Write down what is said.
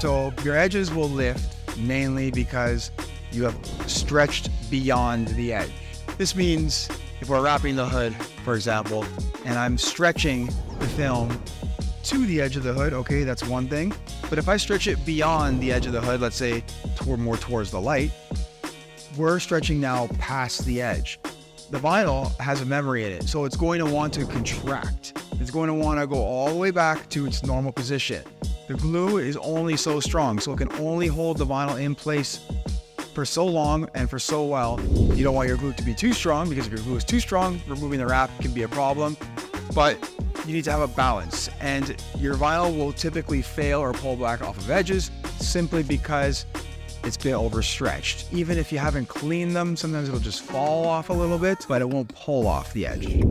So your edges will lift mainly because you have stretched beyond the edge. This means if we're wrapping the hood, for example, and I'm stretching the film to the edge of the hood, okay, that's one thing. But if I stretch it beyond the edge of the hood, let's say toward more towards the light, we're stretching now past the edge. The vinyl has a memory in it, so it's going to want to contract. It's going to want to go all the way back to its normal position. The glue is only so strong, so it can only hold the vinyl in place for so long and for so well. You don't want your glue to be too strong because if your glue is too strong, removing the wrap can be a problem. But you need to have a balance, and your vinyl will typically fail or pull back off of edges simply because it's been overstretched. Even if you haven't cleaned them, sometimes it'll just fall off a little bit, but it won't pull off the edge.